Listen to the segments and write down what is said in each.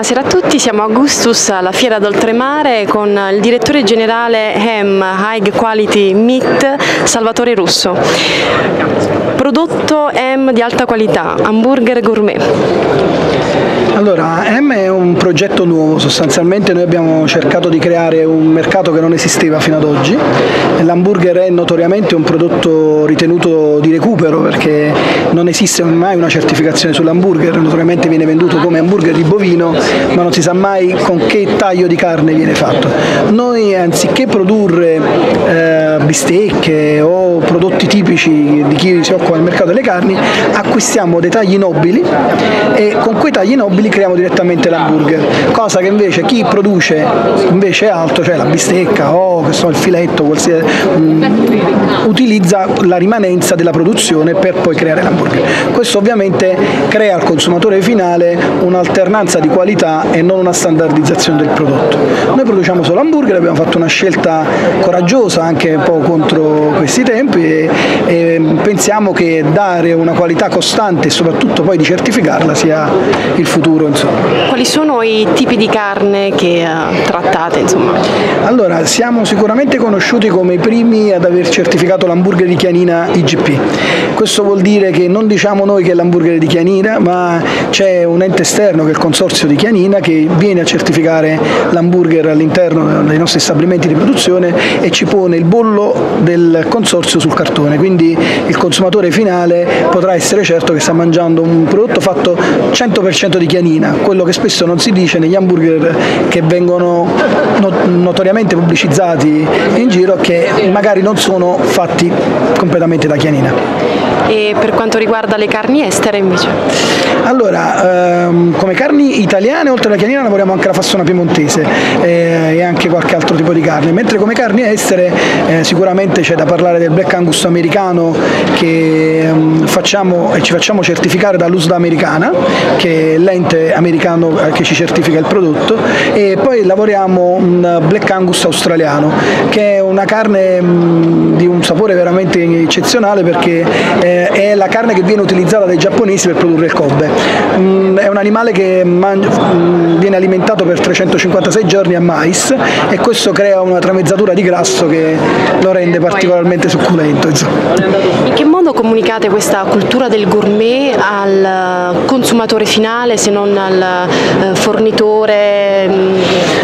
Buonasera a tutti, siamo a Augustus alla Fiera d'Oltremare con il direttore generale HEM High Quality Meat Salvatore Russo. Prodotto HEM di alta qualità, hamburger gourmet. Allora, M è un progetto nuovo, sostanzialmente noi abbiamo cercato di creare un mercato che non esisteva fino ad oggi. L'hamburger è notoriamente un prodotto ritenuto di recupero perché non esiste mai una certificazione sull'hamburger, notoriamente viene venduto come hamburger di bovino, ma non si sa mai con che taglio di carne viene fatto. Noi anziché produrre eh, bistecche o prodotti tipici di chi si occupa del mercato delle carni, acquistiamo dei tagli nobili e con quei tagli nobili creiamo direttamente l'hamburger, cosa che invece chi produce invece alto, cioè la bistecca o so, il filetto, um, utilizza la rimanenza della produzione per poi creare l'hamburger. Questo ovviamente crea al consumatore finale un'alternanza di qualità e non una standardizzazione del prodotto. Noi produciamo solo hamburger, abbiamo fatto una scelta coraggiosa anche un po' contro questi tempi e, e pensiamo che dare una qualità costante e soprattutto poi di certificarla sia il futuro. Insomma. Quali sono i tipi di carne che uh, trattate? Insomma? Allora, siamo sicuramente conosciuti come i primi ad aver certificato l'hamburger di Chianina IGP. Questo vuol dire che non diciamo noi che è l'hamburger di Chianina, ma c'è un ente esterno che è il consorzio di Chianina che viene a certificare l'hamburger all'interno dei nostri stabilimenti di produzione e ci pone il bollo del consorzio sul cartone, quindi il consumatore finale potrà essere certo che sta mangiando un prodotto fatto 100% di Chianina, quello che spesso non si dice negli hamburger che vengono notoriamente pubblicizzati in giro che magari non sono fatti completamente da Chianina. E per quanto riguarda le carni estere invece? Allora, ehm, come carni italiane oltre alla chianina lavoriamo anche la fassona piemontese eh, e anche qualche altro tipo di carne, mentre come carni estere eh, sicuramente c'è da parlare del Black Angus americano che ehm, facciamo e ci facciamo certificare dall'USDA americana, che è l'ente americano eh, che ci certifica il prodotto, e poi lavoriamo un Black Angus australiano, che è una carne mh, di un sapore veramente eccezionale perché eh, è la carne che viene utilizzata dai giapponesi per produrre il Kobe. Mm, è un animale che mm, viene alimentato per 356 giorni a mais e questo crea una tramezzatura di grasso che lo rende particolarmente succulento. In che modo comunicate questa cultura del gourmet al consumatore finale se non al eh, fornitore mm,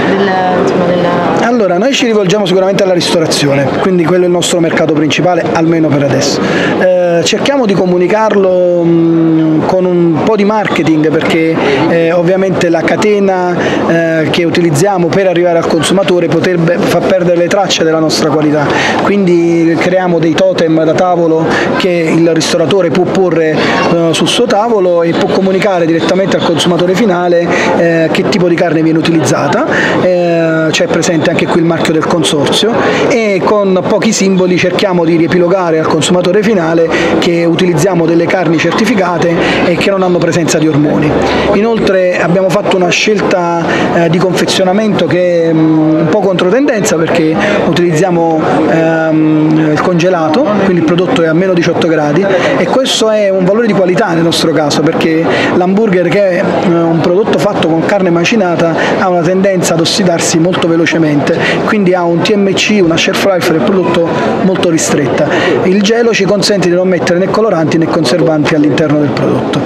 del, insomma, della... Allora, noi ci rivolgiamo sicuramente alla ristorazione, quindi quello è il nostro mercato principale, almeno per adesso. Eh, cerchiamo di comunicarlo mh, con un po' di marketing perché eh, ovviamente la catena eh, che utilizziamo per arrivare al consumatore potrebbe far perdere le tracce della nostra qualità, quindi creiamo dei totem da tavolo che il ristoratore può porre eh, sul suo tavolo e può comunicare direttamente al consumatore finale eh, che tipo di carne viene utilizzata, eh, c'è presente anche qui il marchio del consorzio e con pochi simboli cerchiamo di riepilogare al consumatore finale che utilizziamo delle carni certificate e che non hanno presenza di ormoni. Inoltre abbiamo fatto una scelta eh, di confezionamento che è um, un po' controtendenza perché utilizziamo ehm, il congelato, quindi il prodotto è a meno 18 gradi e questo è un valore di qualità nel nostro caso perché l'hamburger che è eh, un prodotto fatto con carne macinata ha una tendenza ad ossidarsi molto velocemente quindi ha un TMC, una shelf life del prodotto molto ristretta. Il gelo ci consente di non mettere né coloranti né conservanti all'interno del prodotto.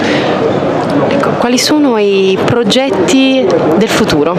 Ecco, quali sono i progetti del futuro?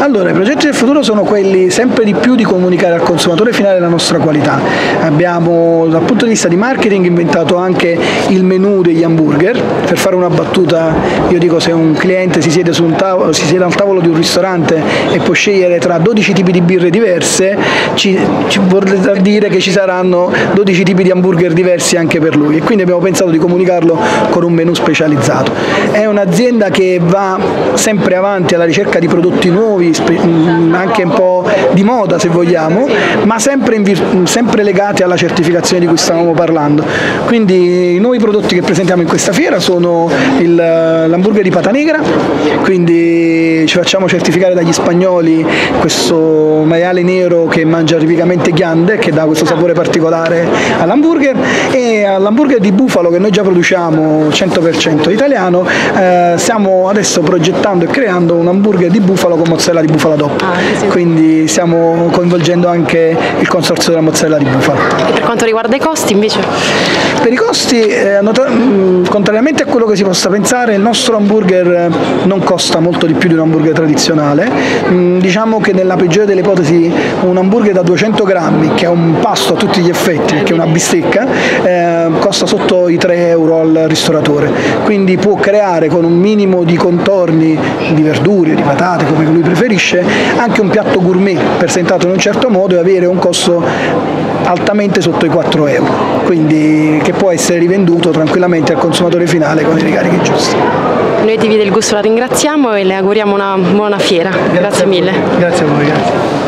Allora, i progetti del futuro sono quelli sempre di più di comunicare al consumatore finale la nostra qualità. Abbiamo dal punto di vista di marketing inventato anche il menu degli hamburger. Per fare una battuta, io dico se un cliente si siede, tavolo, si siede al tavolo di un ristorante e può scegliere tra 12 tipi di birre diverse, ci, ci vorrà dire che ci saranno 12 tipi di hamburger diversi anche per lui e quindi abbiamo pensato di comunicarlo con un menu specializzato. È un'azienda che va sempre avanti alla ricerca di prodotti nuovi mm, anche un po' di moda se vogliamo, ma sempre, sempre legati alla certificazione di cui stavamo parlando. Quindi i nuovi prodotti che presentiamo in questa fiera sono l'hamburger di pata negra, quindi ci facciamo certificare dagli spagnoli questo maiale nero che mangia tipicamente ghiande, che dà questo sapore particolare all'hamburger e all'hamburger di bufalo che noi già produciamo 100% italiano, eh, stiamo adesso progettando e creando un hamburger di bufalo con mozzarella di bufala DOP, ah, quindi stiamo coinvolgendo anche il consorzio della mozzarella di bufala. E per quanto riguarda i costi invece? Per i costi, eh, mm, contrariamente a quello che si possa pensare, il nostro hamburger eh, non costa molto di più di un hamburger tradizionale, mm, diciamo che nella peggiore delle ipotesi un hamburger da 200 grammi, che è un pasto a tutti gli effetti, che è una bistecca, eh, costa sotto i 3 euro al ristoratore, quindi può creare con un minimo di contorni di verdure, di patate, come lui preferisce, anche un piatto gourmet presentato in un certo modo e avere un costo altamente sotto i 4 euro, quindi che può essere rivenduto tranquillamente al consumatore finale con i ricarichi giusti. Noi TV del Gusto la ringraziamo e le auguriamo una buona fiera. Grazie, grazie mille. Grazie a voi. Grazie.